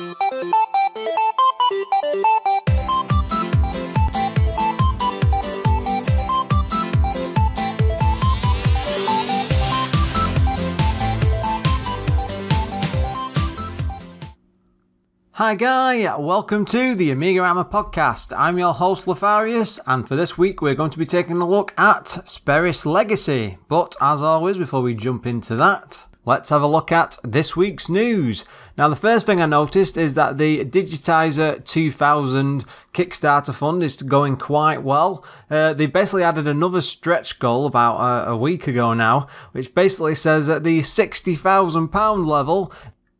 Hi, Guy. Welcome to the AMIGArama podcast. I'm your host, Lorfarius, and for this week, we're going to be taking a look at Speris Legacy. But as always, before we jump into that, let's have a look at this week's news. Now, the first thing I noticed is that the Digitiser 2000 Kickstarter fund is going quite well. Uh, they basically added another stretch goal about uh, a week ago now, which basically says at the £60,000 level,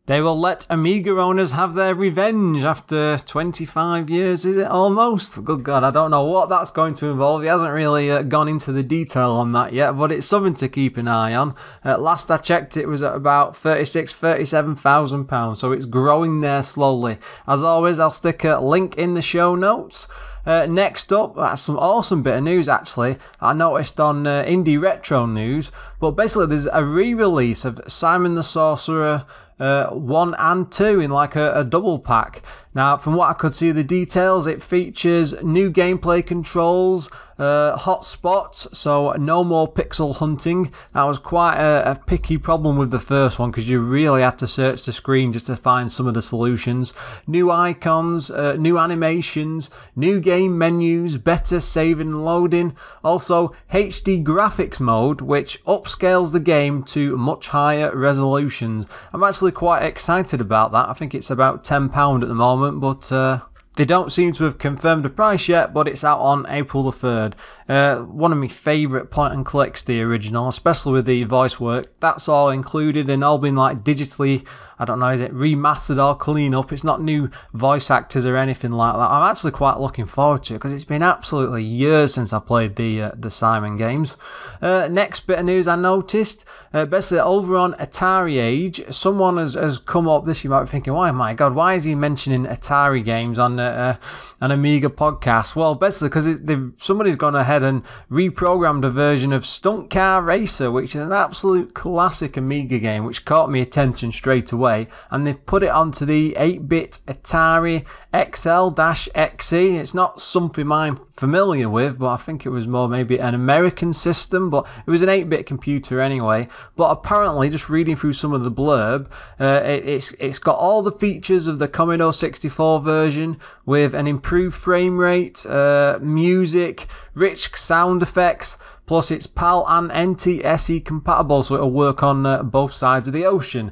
they will let Amiga owners have their revenge after 25 years, is it almost? Good God, I don't know what that's going to involve. He hasn't really uh, gone into the detail on that yet, but it's something to keep an eye on. Uh, last I checked, it was at about 36, 37,000 pounds, so it's growing there slowly. As always, I'll stick a link in the show notes. Uh, next up, that's some awesome bit of news actually. I noticed on uh, Indie Retro News, but basically there's a re-release of Simon the Sorcerer uh, 1 and 2 in like a, a, double pack. Now, from what I could see the details, it features new gameplay controls, uh, hotspots, so no more pixel hunting. That was quite a, a picky problem with the first one because you really had to search the screen just to find some of the solutions. New icons, uh, new animations, new game menus, better saving and loading. Also, HD graphics mode, which upscales the game to much higher resolutions. I'm actually quite excited about that. I think it's about £10 at the moment, but uh, they don't seem to have confirmed the price yet, but it's out on April the 3rd. Uh, one of my favourite point and clicks, the original, especially with the voice work. That's all included and all been like digitally, I don't know, is it remastered or clean up? It's not new voice actors or anything like that. I'm actually quite looking forward to it because it's been absolutely years since I played the uh, the Simon games. Uh, next bit of news I noticed, uh, basically over on Atari Age, someone has, has come up. This you might be thinking, why, my God, why is he mentioning Atari games on uh, an Amiga podcast? Well, basically because somebody's gone ahead and reprogrammed a version of Stunt Car Racer, which is an absolute classic Amiga game, which caught my attention straight away. And they've put it onto the 8 bit Atari XL-XE. It's not something I'm familiar with, but I think it was more maybe an American system, but it was an 8-bit computer anyway. But apparently, just reading through some of the blurb, uh, it, it's it's got all the features of the Commodore 64 version with an improved frame rate, uh, music, rich sound effects. Plus, it's PAL and NTSC compatible, so it'll work on uh, both sides of the ocean.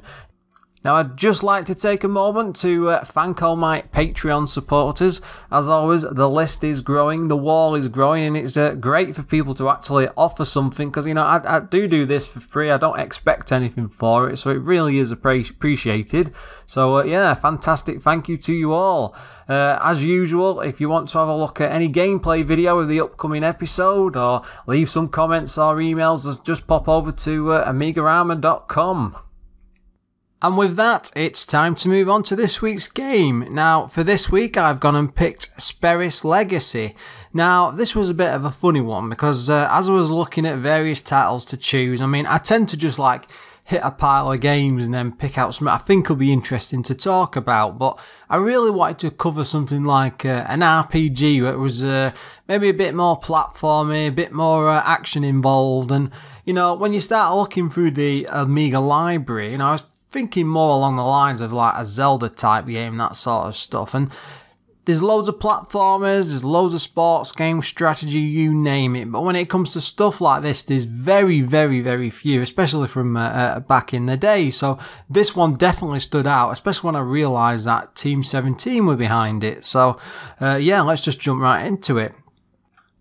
Now, I'd just like to take a moment to uh, thank all my Patreon supporters. As always, the list is growing, the wall is growing, and it's uh, great for people to actually offer something because, you know, I, I, do do this for free. I don't expect anything for it, so it really is appreciated. So, uh, yeah, fantastic. Thank you to you all. Uh, as usual, if you want to have a look at any gameplay video of the upcoming episode or leave some comments or emails, just pop over to uh, AMIGArama.com. And with that, it's time to move on to this week's game. Now, for this week, I've gone and picked Speris Legacy. Now, this was a bit of a funny one because uh, as I was looking at various titles to choose, I mean, I tend to just like hit a pile of games and then pick out something I think will be interesting to talk about. But I really wanted to cover something like uh, an RPG where it was uh, maybe a bit more platformy, a bit more uh, action involved. And, you know, when you start looking through the Amiga library, you know, I was thinking more along the lines of like a Zelda type game, that sort of stuff. And there's loads of platformers, there's loads of sports games, strategy, you name it. But when it comes to stuff like this, there's very, very, very few, especially from uh, uh, back in the day. So this one definitely stood out, especially when I realised that Team 17 were behind it. So uh, yeah, let's just jump right into it.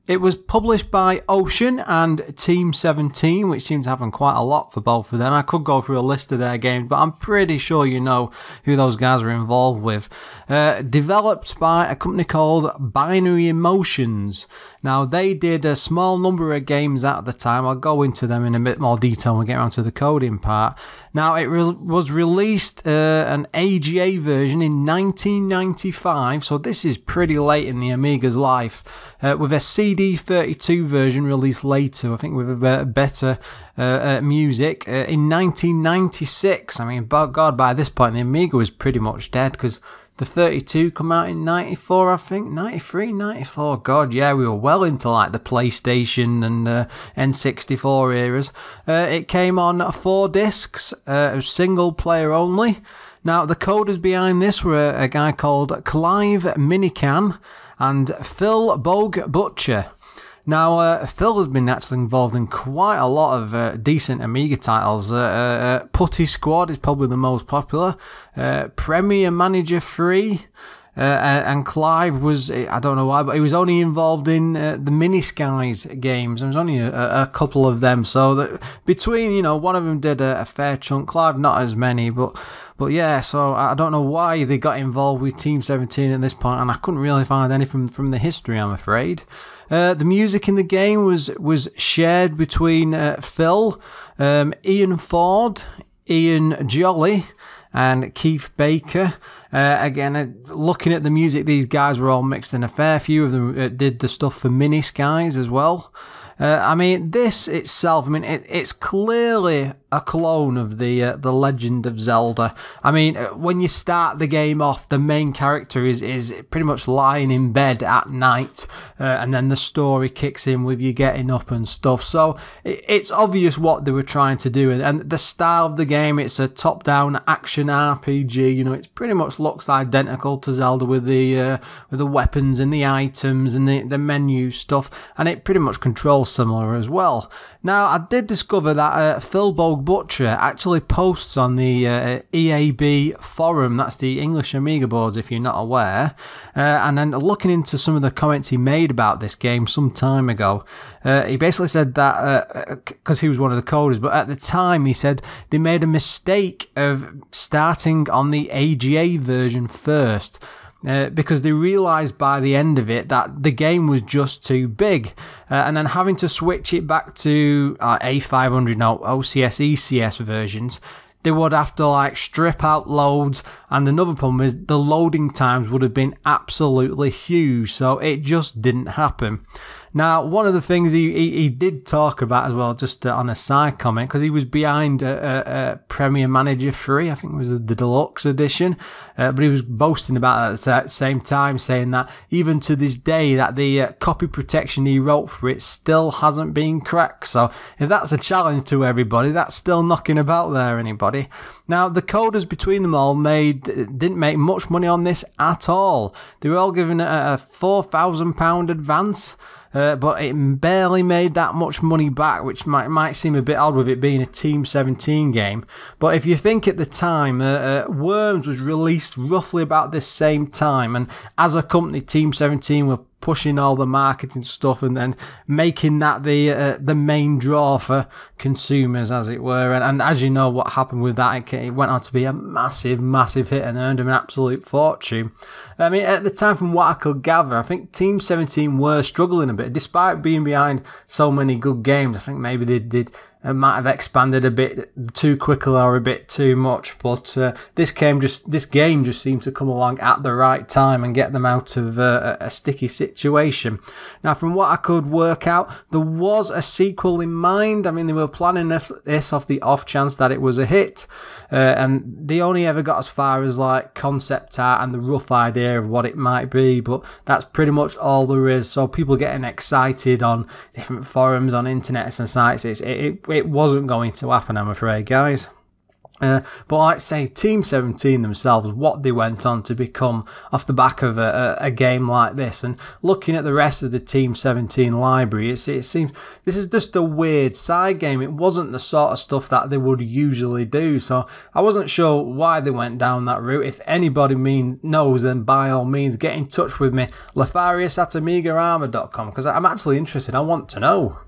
It was published by Ocean and Team 17, which seems to happen quite a lot for both of them. I could go through a list of their games, but I'm pretty sure you know who those guys are involved with. Uh, developed by a company called Binary Emotions. Now, they did a small number of games at the time. I'll go into them in a bit more detail when we get around to the coding part. Now, it re- was released uh, an AGA version in 1995, so this is pretty late in the Amiga's life, uh, with a CD CD32 version released later, I think with a better uh, uh, music, uh, in 1996. I mean, by God, by this point, the Amiga was pretty much dead because the 32 come out in 94, I think. 93, 94. God, yeah, we were well into like the PlayStation and uh, N64 eras. Uh, it came on four discs, uh, single player only. Now, the coders behind this were a guy called Clive Minican and Phil Bogue Butcher. Now, uh, Phil has been actually involved in quite a lot of uh, decent Amiga titles. Uh, uh, uh Putty Squad is probably the most popular. Uh, Premier Manager 3. and Clive was, I don't know why, but he was only involved in the Mini Skies games. There was only a, a couple of them. So between, you know, one of them did a, a fair chunk. Clive, not as many, but but yeah, so I don't know why they got involved with Team 17 at this point, and I couldn't really find anything from the history, I'm afraid. Uh, the music in the game was was shared between uh, Phil, um, Ian Ford, Ian Jolly, and Keith Baker. Uh, again, uh, looking at the music, these guys were all mixed in. A fair few of them uh, did the stuff for Mini Skies as well. Uh, I mean, this itself, I mean, it, it's clearly a clone of the uh, the Legend of Zelda. I mean, uh, when you start the game off, the main character is is pretty much lying in bed at night, uh, and then the story kicks in with you getting up and stuff. So it, it's obvious what they were trying to do, and, and the style of the game. It's a top-down action RPG. You know, it pretty much looks identical to Zelda with the uh, with the weapons and the items and the the menu stuff, and it pretty much controls similar as well. Now, I did discover that uh, Phil Bogue Butcher actually posts on the uh, EAB forum, that's the English Amiga boards if you're not aware. Uh, and then looking into some of the comments he made about this game some time ago, uh, he basically said that, because uh, he was one of the coders, but at the time he said they made a mistake of starting on the AGA version first. Uh, because they realised by the end of it that the game was just too big. Uh, and then having to switch it back to uh, A500 now OCS ECS versions, they would have to like strip out loads. And another problem is the loading times would have been absolutely huge, so it just didn't happen. Now, one of the things he, he, he did talk about as well, just uh, on a side comment, because he was behind uh, uh, uh, Premier Manager 3, I think it was the, the deluxe edition, uh, but he was boasting about that at the same time, saying that even to this day, that the uh, copy protection he wrote for it still hasn't been cracked. So if that's a challenge to everybody, that's still knocking about there, anybody. Now, the coders between them all made didn't make much money on this at all. They were all given a, a £4,000 advance. Uh, but it barely made that much money back, which might might seem a bit odd with it being a Team 17 game. But if you think at the time, uh, uh, Worms was released roughly about this same time, and as a company, Team 17 were pushing all the marketing stuff and then making that the uh, the main draw for consumers, as it were. And, and as you know, what happened with that, it, it, went on to be a massive, massive hit and earned him an absolute fortune. I mean, at the time, from what I could gather, I think Team 17 were struggling a bit, despite being behind so many good games. I think maybe they did it might have expanded a bit too quickly or a bit too much. But uh, this game just this game just seemed to come along at the right time and get them out of uh, a sticky situation. Now, from what I could work out, there was a sequel in mind. I mean, they were planning this off the off chance that it was a hit, uh, and they only ever got as far as like concept art and the rough idea of what it might be. But that's pretty much all there is. So people getting excited on different forums on internets and sites. It, it it wasn't going to happen, I'm afraid, guys. Uh, but like say, Team 17 themselves, what they went on to become off the back of a, a, a, game like this, and looking at the rest of the Team 17 library, it seems this is just a weird side game. It wasn't the sort of stuff that they would usually do, so I wasn't sure why they went down that route. If anybody means knows, then by all means get in touch with me, Lorfarius at AMIGArama.com, because I'm actually interested. I want to know.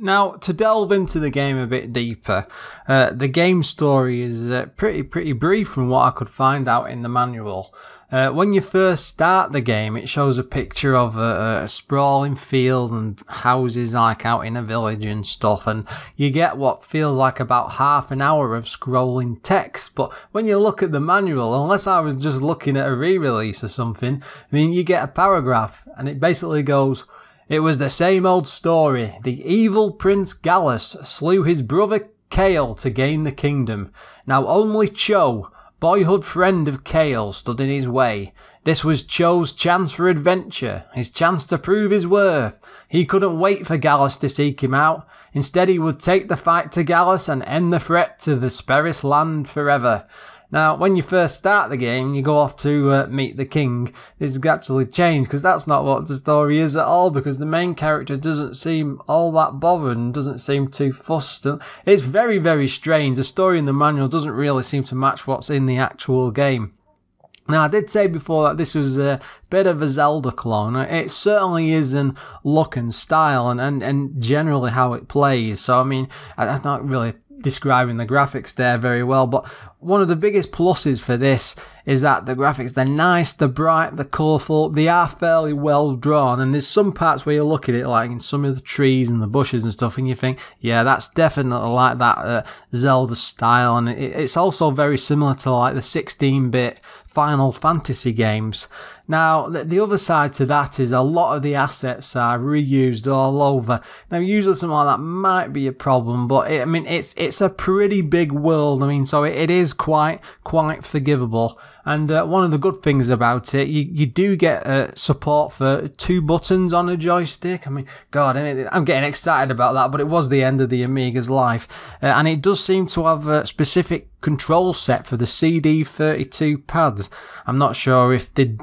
Now, to delve into the game a bit deeper, uh, the game story is uh, pretty pretty brief from what I could find out in the manual. Uh, when you first start the game, it shows a picture of a, sprawling fields and houses like out in a village and stuff, and you get what feels like about half an hour of scrolling text. But when you look at the manual, unless I was just looking at a re-release or something, I mean, you get a paragraph, and it basically goes It was the same old story. The evil Prince Gallus slew his brother Kael to gain the kingdom. Now only Cho, boyhood friend of Kael, stood in his way. This was Cho's chance for adventure, his chance to prove his worth. He couldn't wait for Gallus to seek him out. Instead, he would take the fight to Gallus and end the threat to the Speris land forever. Now, when you first start the game, you go off to uh, meet the king. This has actually changed because that's not what the story is at all. Because the main character doesn't seem all that bothered and doesn't seem too fussed. It's very, very strange. The story in the manual doesn't really seem to match what's in the actual game. Now, I did say before that this was a bit of a Zelda clone. It certainly is in look and style and, and, and generally how it plays. So, I mean, I'm not really describing the graphics there very well. But one of the biggest pluses for this is that the graphics they're nice, they're bright, they're colourful, they are fairly well drawn. And there's some parts where you look at it, like in some of the trees and the bushes and stuff, and you think, yeah, that's definitely like that uh, Zelda style. And it, it's also very similar to like the 16-bit Final Fantasy games. Now, the other side to that is a lot of the assets are reused all over. Now, usually something like that might be a problem, but it, I mean, it's it's a pretty big world. I mean, so it, it is quite quite forgivable. And uh, one of the good things about it, you, you do get uh, support for two buttons on a joystick. I mean, God, I'm getting excited about that, but it was the end of the Amiga's life. Uh, and it does seem to have a specific control set for the CD32 pads. I'm not sure if they'd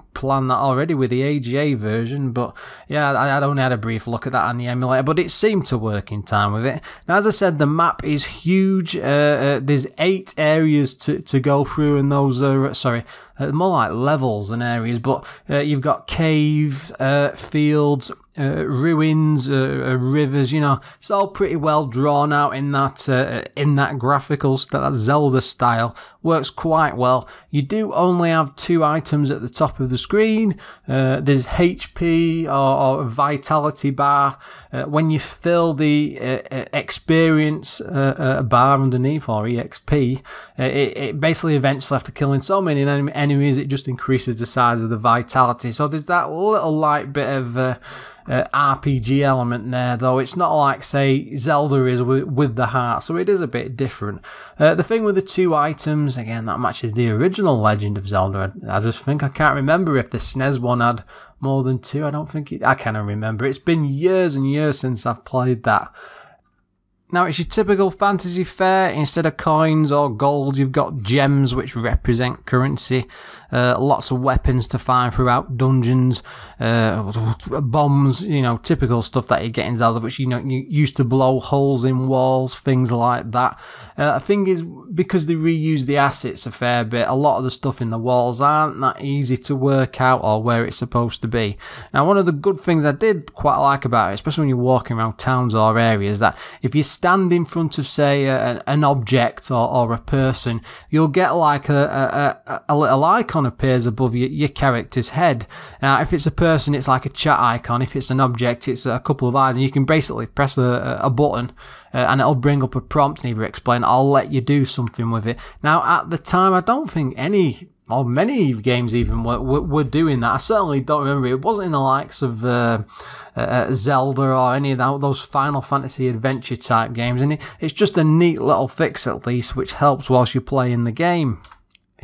that already with the AGA version, but yeah, I, I'd only had a brief look at that on the emulator, but it seemed to work in time with it. Now, as I said, the map is huge. Uh, uh, there's eight areas to, to go through, and those are, sorry, uh, more like levels and areas, but uh, you've got caves, uh, fields, uh, ruins, uh, uh, rivers. You know, it's all pretty well drawn out in that uh, in that graphical that Zelda style. Works quite well. You do only have two items at the top of the screen. Uh, there's HP or, or vitality bar. Uh, when you fill the experience bar underneath or EXP, it, it, basically eventually after killing so many enemies, it just increases the size of the vitality. So there's that little light bit of uh, RPG element there, though it's not like, say, Zelda is with, with the heart, so it is a bit different. Uh, the thing with the two items, again, that matches the original Legend of Zelda. I, I just think I can't remember if the SNES one had more than two. I don't think it, I cannot remember. It's been years and years since I've played that. Now, it's your typical fantasy fare. Instead of coins or gold, you've got gems which represent currency. Uh, lots of weapons to find throughout dungeons, uh, bombs, you know, typical stuff that you get in Zelda, which you know you used to blow holes in walls, things like that. Uh, the thing is, because they reuse the assets a fair bit, a lot of the stuff in the walls aren't that easy to work out or where it's supposed to be. Now, one of the good things I did quite like about it, especially when you're walking around towns or areas, that if you stand in front of, say, a, an object or, or a person, you'll get like a, a, a little icon icon appears above your, your character's head. Now, if it's a person, it's like a chat icon. If it's an object, it's a couple of eyes, and you can basically press a, a button uh, and it'll bring up a prompt and either explain, I'll let you do something with it. Now, at the time, I don't think any or many games even were, were, were, doing that. I certainly don't remember. It wasn't in the likes of uh, uh, Zelda or any of that, those Final Fantasy adventure type games. And it, it's just a neat little fix, at least, which helps whilst you're playing the game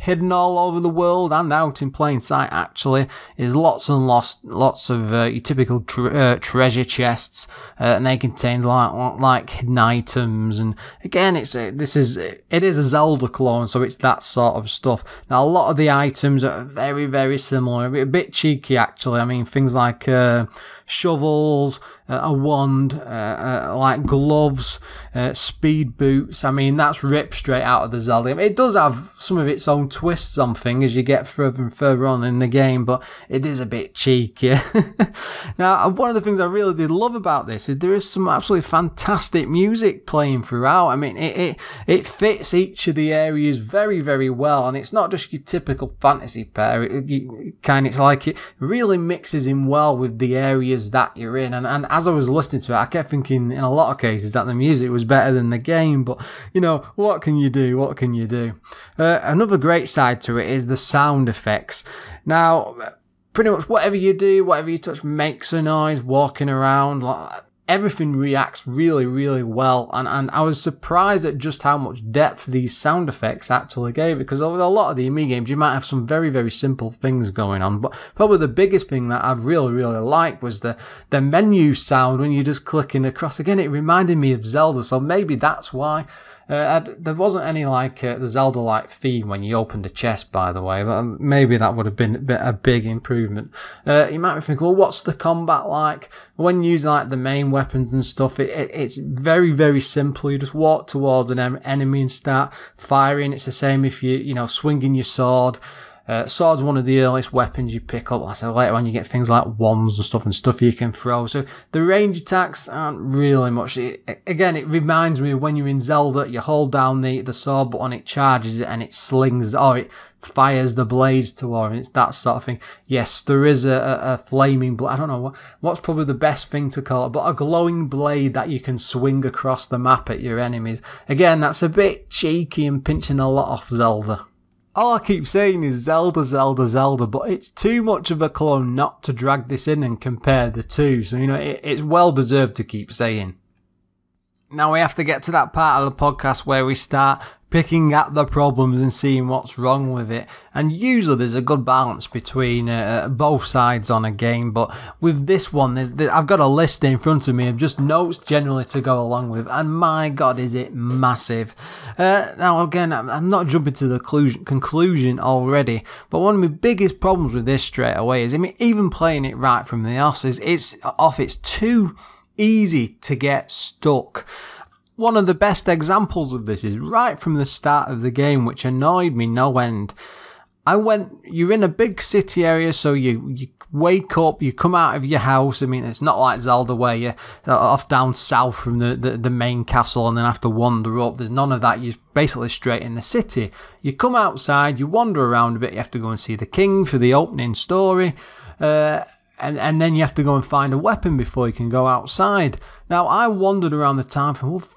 hidden all over the world and out in plain sight actually is lots and lots lots of uh, your typical tre- uh, treasure chests uh, and they contain like like hidden items and again it's uh, this is it is a Zelda clone so it's that sort of stuff. Now a lot of the items are very very similar a bit, a bit cheeky actually. I mean things like uh, a wand, uh, uh, like gloves, uh, speed boots. I mean, that's ripped straight out of the Zelda. It does have some of its own twists on things as you get further and further on in the game, but it is a bit cheeky. now, one of the things I really did love about this is there is some absolutely fantastic music playing throughout. I mean, it, it, it fits each of the areas very, very well, and it's not just your typical fantasy pair. It, it kind of, it's like it really mixes in well with the areas that you're in, and, and as as I was listening to it, I kept thinking in a lot of cases that the music was better than the game. But you know, what can you do? What can you do? Uh, another great side to it is the sound effects. Now, pretty much whatever you do, whatever you touch makes a noise. Walking around, like everything reacts really, really well. And, and I was surprised at just how much depth these sound effects actually gave because a lot of the Amiga games, you might have some very, very simple things going on. But probably the biggest thing that I really, really liked was the, the menu sound when you're just clicking across. Again, it reminded me of Zelda, so maybe that's why. Uh, there wasn't any like uh, the Zelda like theme when you opened a chest, by the way, but um, maybe that would have been a, big improvement. Uh, you might be thinking, well, what's the combat like? When using like the main weapons and stuff, it, it, it's very, very simple. You just walk towards an enemy and start firing. It's the same if you, you know, swinging your sword. Uh, sword's one of the earliest weapons you pick up. Like I said, later on you get things like wands and stuff and stuff you can throw. So the range attacks aren't really much. It, again, it reminds me when you're in Zelda, you hold down the, the sword button, it charges it and it slings, or it fires the blades toward it. It's that sort of thing. Yes, there is a, a, a flaming blade. I don't know what, what's probably the best thing to call it, but a glowing blade that you can swing across the map at your enemies. Again, that's a bit cheeky and pinching a lot off Zelda all I keep saying is Zelda, Zelda, Zelda, but it's too much of a clone not to drag this in and compare the two. So, you know, it, it's well deserved to keep saying. Now we have to get to that part of the podcast where we start picking at the problems and seeing what's wrong with it. And usually there's a good balance between uh, uh both sides on a game, but with this one, there, I've got a list in front of me of just notes generally to go along with, and my god, is it massive! Uh, now again, I'm not jumping to the conclusion already, but one of my biggest problems with this straight away is, I mean, even playing it right from the off, is it's off. It's too easy to get stuck one of the best examples of this is right from the start of the game, which annoyed me no end. I went, you're in a big city area, so you, you wake up, you come out of your house. I mean, it's not like Zelda where you're off down south from the, the, the main castle and then have to wander up. There's none of that. You're basically straight in the city. You come outside, you wander around a bit, you have to go and see the king for the opening story. Uh, and, and then you have to go and find a weapon before you can go outside. Now, I wandered around the town,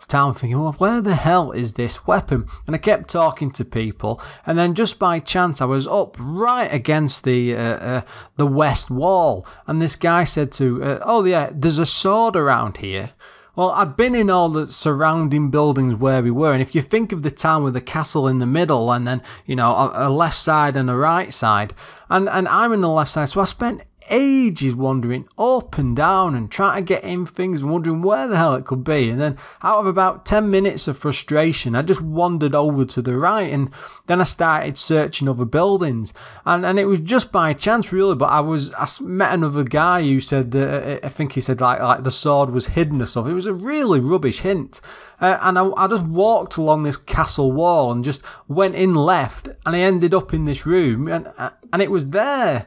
town thinking, well, where the hell is this weapon? And I kept talking to people, and then just by chance, I was up right against the uh, uh, the west wall, and this guy said to, uh, oh yeah, there's a sword around here. Well, I'd been in all the surrounding buildings where we were, and if you think of the town with the castle in the middle, and then you know a, a left side and a right side, and and I'm in the left side, so I spent ages wandering up and down and trying to get in things and wondering where the hell it could be. And then out of about 10 minutes of frustration, I just wandered over to the right and then I started searching other buildings. And, and it was just by chance really, but I was, I met another guy who said that, uh, uh, I think he said like, like the sword was hidden or something. It was a really rubbish hint. Uh, and I, I, just walked along this castle wall and just went in left and I ended up in this room and, uh, and it was there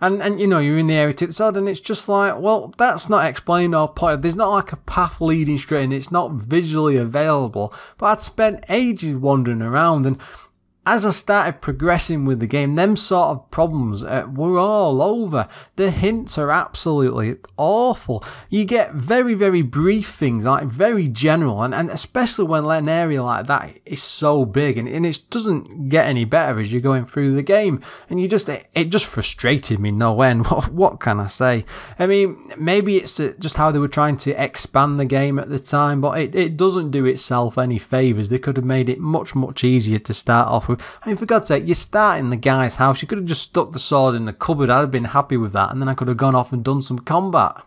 and and you know you're in the area to the side, and it's just like, well, that's not explained or point. There's not like a path leading straight, and it's not visually available. But I'd spent ages wandering around, and as I started progressing with the game, them sort of problems uh, were all over. The hints are absolutely awful. You get very, very brief things, like very general, and, and especially when an area like that is so big, and, and it doesn't get any better as you're going through the game. And you just, it, it just frustrated me no end. What, what can I say? I mean, maybe it's just how they were trying to expand the game at the time, but it, it doesn't do itself any favours. They could have made it much, much easier to start off with I mean, for God's sake, you start in the guy's house. You could have just stuck the sword in the cupboard. I'd have been happy with that, and then I could have gone off and done some combat.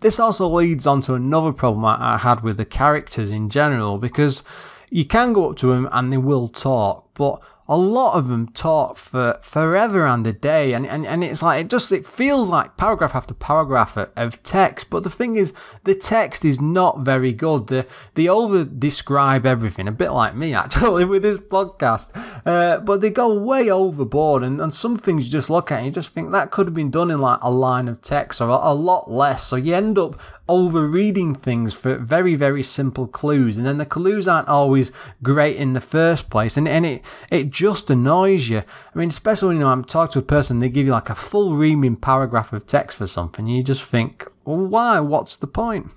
This also leads on to another problem I had with the characters in general, because you can go up to them and they will talk, but a lot of them talk for forever and a day and, and, and it's like it just it feels like paragraph after paragraph of text but the thing is the text is not very good. They, they over describe everything a bit like me actually with this podcast uh, but they go way overboard and, and some things you just look at and you just think that could have been done in like a line of text or a, a lot less so you end up overreading things for very, very simple clues. And then the clues aren't always great in the first place. And, and it, it just annoys you. I mean, especially when you know, I'm talking to a person, they give you like a full reaming paragraph of text for something. You just think, well, why? What's the point?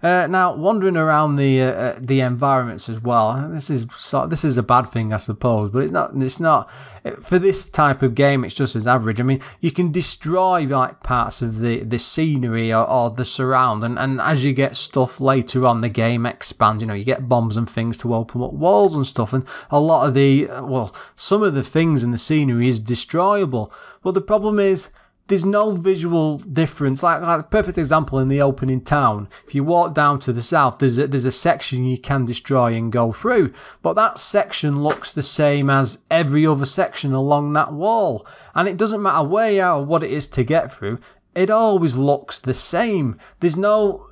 Uh, now, wandering around the uh, uh the environments as well. This is sort this is a bad thing, I suppose, but it's not. It's not for this type of game. It's just as average. I mean, you can destroy like parts of the the scenery or, or the surround, and, and as you get stuff later on, the game expands. You know, you get bombs and things to open up walls and stuff, and a lot of the well, some of the things in the scenery is destroyable. But the problem is there's no visual difference. Like, like a perfect example in the opening town. If you walk down to the south, there's a, there's a section you can destroy and go through, but that section looks the same as every other section along that wall, and it doesn't matter where you are or what it is to get through. It always looks the same. There's no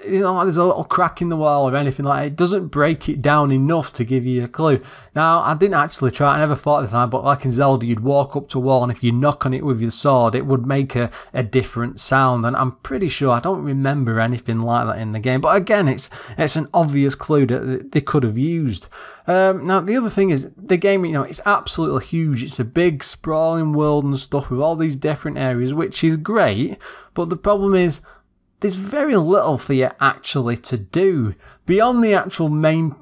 it's not like there's a little crack in the wall or anything like that. It doesn't break it down enough to give you a clue. Now, I didn't actually try, I never thought this time, but like in Zelda, you'd walk up to a wall and if you knock on it with your sword, it would make a, a different sound. And I'm pretty sure, I don't remember anything like that in the game. But again, it's it's an obvious clue that they could have used. Um, now, the other thing is, the game, you know, it's absolutely huge. It's a big, sprawling world and stuff with all these different areas, which is great. But the problem is, there's very little for you actually to do beyond the actual main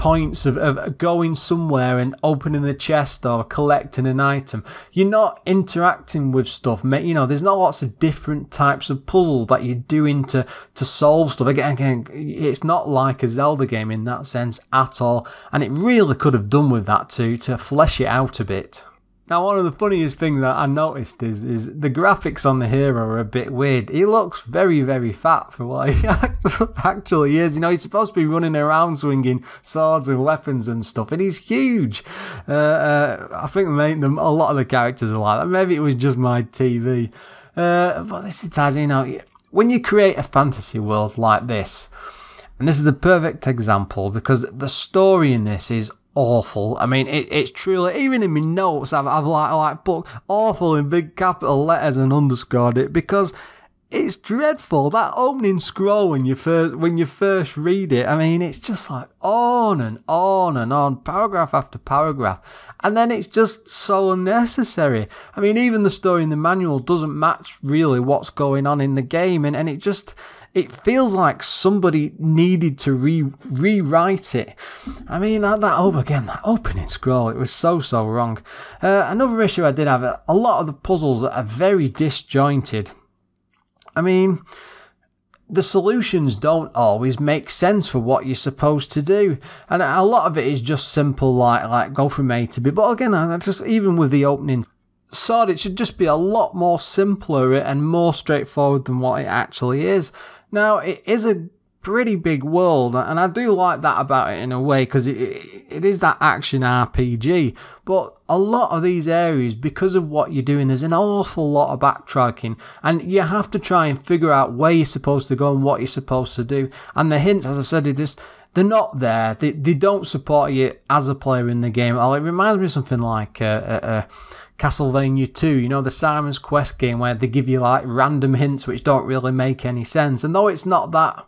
points of, of going somewhere and opening the chest or collecting an item. You're not interacting with stuff. You know, there's not lots of different types of puzzles that you're doing to, to solve stuff. Again, again, it's not like a Zelda game in that sense at all. And it really could have done with that too, to flesh it out a bit. Now, one of the funniest things that I noticed is is the graphics on the hero are a bit weird. He looks very, very fat for what he actually is. You know, he's supposed to be running around swinging swords and weapons and stuff, and he's huge. Uh, uh, I think a lot of the characters are like that. Maybe it was just my TV. Uh, but this is, you know, when you create a fantasy world like this, and this is the perfect example because the story in this is awful. I mean, it, it's truly, even in my notes, I've, I've like, like put awful in big capital letters and underscored it because it's dreadful. That opening scroll when you first when you first read it, I mean, it's just like on and on and on, paragraph after paragraph, and then it's just so unnecessary. I mean, even the story in the manual doesn't match really what's going on in the game, and, and it just it feels like somebody needed to re rewrite it. I mean, that, that over again, that opening scroll, it was so so wrong. Uh, another issue I did have, a lot of the puzzles are very disjointed. I mean, the solutions don't always make sense for what you're supposed to do, and a lot of it is just simple, like like go from A to B. But again, that's just even with the opening sword, it should just be a lot more simpler and more straightforward than what it actually is. Now, it is a pretty big world, and I do like that about it in a way because it, it is that action RPG. But a lot of these areas, because of what you're doing, there's an awful lot of backtracking, and you have to try and figure out where you're supposed to go and what you're supposed to do. And the hints, as I've said, they just they're not there. They, they don't support you as a player in the game. It reminds me of something like uh, uh, uh, Castlevania 2, you know, the Simon's Quest game where they give you like random hints which don't really make any sense. And though it's not that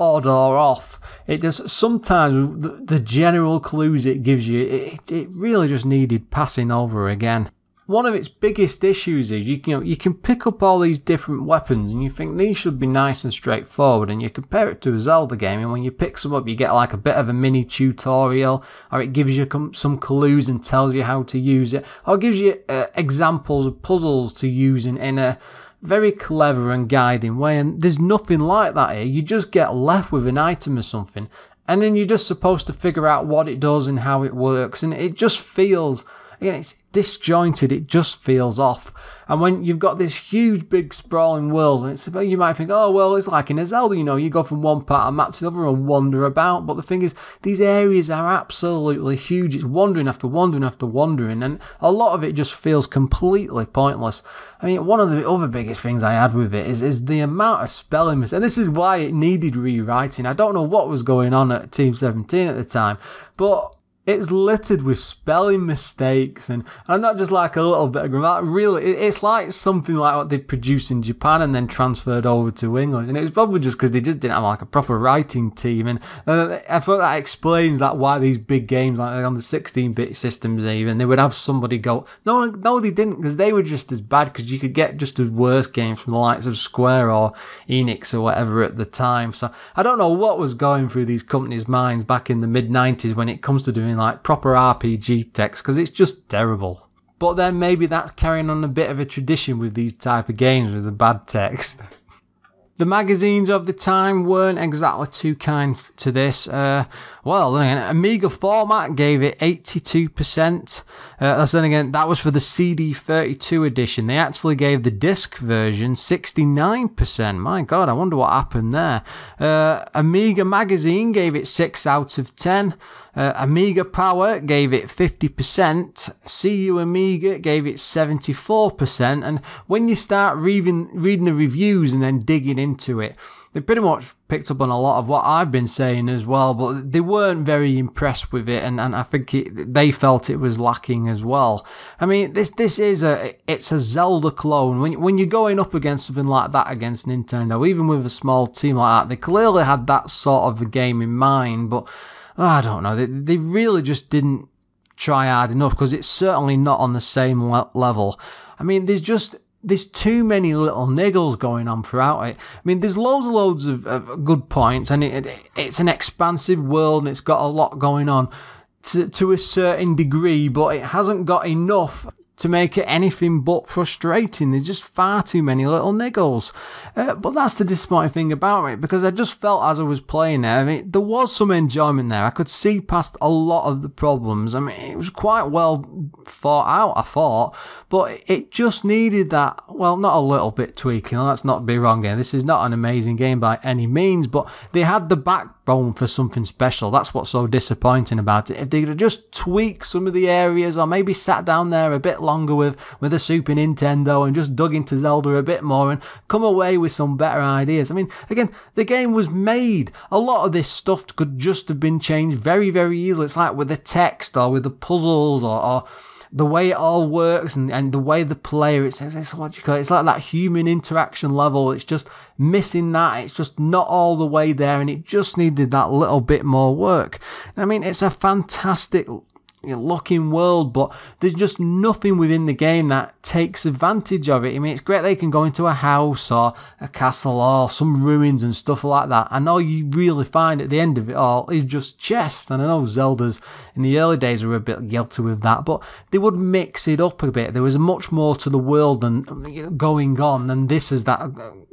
odd or off, it just sometimes the, the general clues it gives you, it, it really just needed passing over again one of its biggest issues is you, you know you can pick up all these different weapons and you think these should be nice and straightforward and you compare it to a Zelda game and when you pick some up you get like a bit of a mini tutorial or it gives you some clues and tells you how to use it or gives you uh, examples of puzzles to use in, in a very clever and guiding way and there's nothing like that here. You just get left with an item or something and then you're just supposed to figure out what it does and how it works and it just feels Again, it's disjointed. It just feels off. And when you've got this huge, big, sprawling world, it's you might think, oh well, it's like in a Zelda. You know, you go from one part of the map to the other and wander about. But the thing is, these areas are absolutely huge. It's wandering after wandering after wandering, and a lot of it just feels completely pointless. I mean, one of the other biggest things I had with it is is the amount of spelling mistakes, and this is why it needed rewriting. I don't know what was going on at Team 17 at the time, but it's littered with spelling mistakes and, and not just like a little bit of grammar. Really, it's like something like what they produced in Japan and then transferred over to English. And it was probably just because they just didn't have like a proper writing team. And uh, I thought that explains that why these big games, like on the 16-bit systems, even they would have somebody go, no, no, they didn't because they were just as bad because you could get just as worse games from the likes of Square or Enix or whatever at the time. So I don't know what was going through these companies' minds back in the mid 90s when it comes to doing like proper RPG text because it's just terrible. But then maybe that's carrying on a bit of a tradition with these type of games with the bad text. The magazines of the time weren't exactly too kind to this. Uh, well, again, Amiga Format gave it 82%. Uh, then again, that was for the CD32 edition. They actually gave the disc version 69%. My god, I wonder what happened there. Uh, Amiga Magazine gave it 6 out of 10. Uh, Amiga Power gave it 50%, CU Amiga gave it 74%, and when you start reading, reading the reviews and then digging into it, they pretty much picked up on a lot of what I've been saying as well, but they weren't very impressed with it, and, and I think it, they felt it was lacking as well. I mean, this this is a it's a Zelda clone. When when you're going up against something like that against Nintendo, even with a small team like that, they clearly had that sort of a game in mind, but I don't know. They, they really just didn't try hard enough because it's certainly not on the same le- level. I mean, there's just there's too many little niggles going on throughout it. I mean, there's loads and loads of, of good points, and it, it, it's an expansive world and it's got a lot going on to, to a certain degree, but it hasn't got enough to make it anything but frustrating. There's just far too many little niggles. Uh, but that's the disappointing thing about it because I just felt as I was playing it, I mean, there was some enjoyment there. I could see past a lot of the problems. I mean, it was quite well thought out, I thought, but it just needed that, well, not a little bit tweaking. Let's not be wrong here. This is not an amazing game by any means, but they had the backbone for something special. That's what's so disappointing about it. If they could have just tweak some of the areas or maybe sat down there a bit longer with, with a Super Nintendo and just dug into Zelda a bit more and come away with some better ideas. I mean, again, the game was made. A lot of this stuff could just have been changed very, very easily. It's like with the text or with the puzzles or, or the way it all works and, and the way the player it's, it's it's like that human interaction level. It's just missing that. It's just not all the way there and it just needed that little bit more work. I mean it's a fantastic looking world, but there's just nothing within the game that takes advantage of it. I mean, it's great they can go into a house or a castle or some ruins and stuff like that, and all you really find at the end of it all is just chests. And I know Zelda's in the early days were a bit guilty with that, but they would mix it up a bit. There was much more to the world and going on than this is that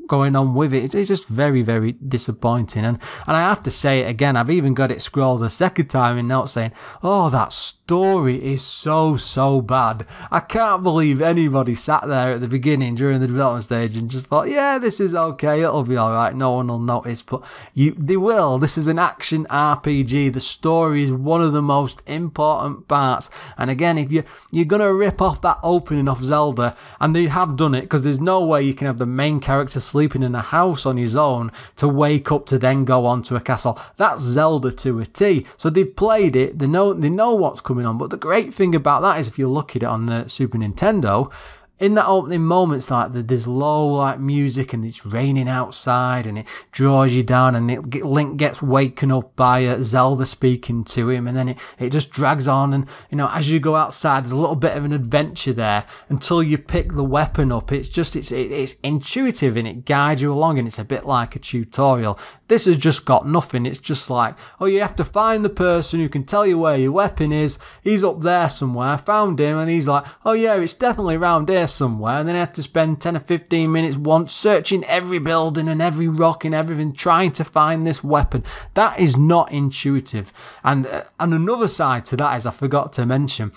going on with it. It's, it's, just very, very disappointing. And, and I have to say it again, I've even got it scrolled a second time in notes saying, oh, that story is so, so bad. I can't believe anybody sat there at the beginning during the development stage and just thought, yeah, this is okay, it'll be alright, no one will notice. But you, they will. This is an action RPG. The story is one of the most important parts. And again, if you, you're going to rip off that opening of Zelda, and they have done it, because there's no way you can have the main character sleeping in a house on his own to wake up to then go on to a castle. That's Zelda to a T. So they've played it, they know they know what's coming on. But the great thing about that is if you look at it on the Super Nintendo, in that opening moments like there's low like music and it's raining outside and it draws you down and it, link gets waken up by uh, zelda speaking to him and then it, it just drags on and you know as you go outside there's a little bit of an adventure there until you pick the weapon up. It's just it's it's intuitive and it guides you along and it's a bit like a tutorial this has just got nothing. It's just like oh you have to find the person who can tell you where your weapon is. He's up there somewhere. I found him and he's like oh yeah it's definitely around here somewhere, and then I have to spend 10 or 15 minutes once searching every building and every rock and everything, trying to find this weapon. That is not intuitive. And, uh, and another side to that is I forgot to mention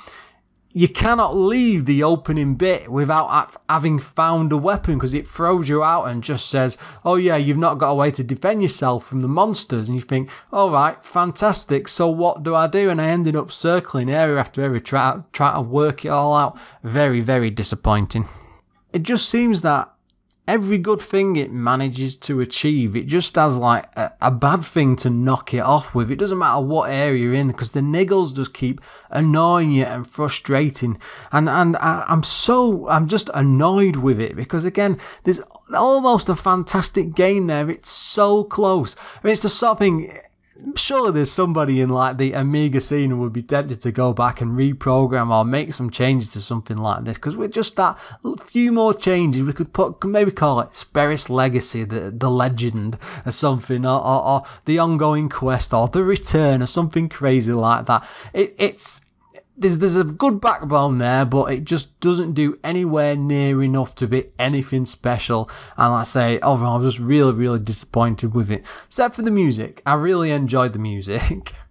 you cannot leave the opening bit without having found a weapon because it throws you out and just says, oh yeah, you've not got a way to defend yourself from the monsters. And you think, all right, fantastic. So what do I do? And I ended up circling area after area, trying try to work it all out. Very, very disappointing. It just seems that every good thing it manages to achieve, it just has like a, a, bad thing to knock it off with. It doesn't matter what area you're in because the niggles just keep annoying you and frustrating. And and I, I'm so I'm just annoyed with it because again, there's almost a fantastic game there. It's so close. I mean, it's the sort of thing surely there's somebody in like the Amiga scene who would be tempted to go back and reprogram or make some changes to something like this because with just that few more changes we could put maybe call it Speris Legacy the the legend or something or, or, or the ongoing quest or the return or something crazy like that. It, it's there's there's a good backbone there, but it just doesn't do anywhere near enough to be anything special. And I say overall, I was just really really disappointed with it. Except for the music, I really enjoyed the music.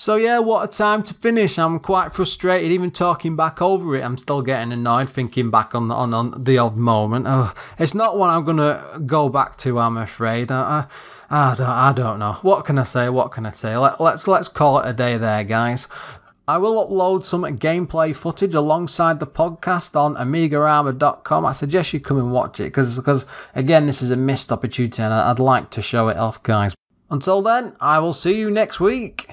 So yeah, what a time to finish. I'm quite frustrated even talking back over it. I'm still getting annoyed thinking back on the, on, on the odd moment. Oh, it's not one I'm gonna go back to. I'm afraid. I, I, I don't, I don't know. What can I say? What can I say? Let, let's let's call it a day there, guys. I will upload some gameplay footage alongside the podcast on AMIGArama.com. I suggest you come and watch it because, because again, this is a missed opportunity and I'd like to show it off, guys. Until then, I will see you next week.